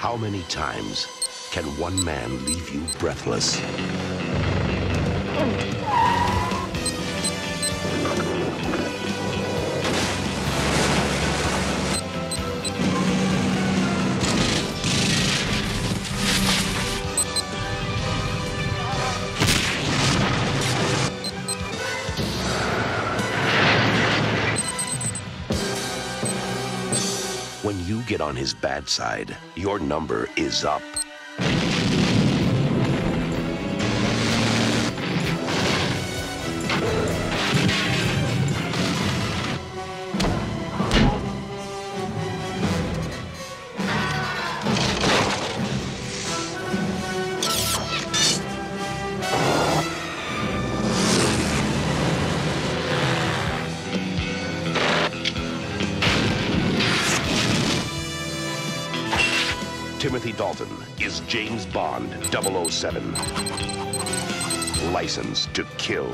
How many times can one man leave you breathless? When you get on his bad side, your number is up. Timothy Dalton is James Bond 007. License to kill.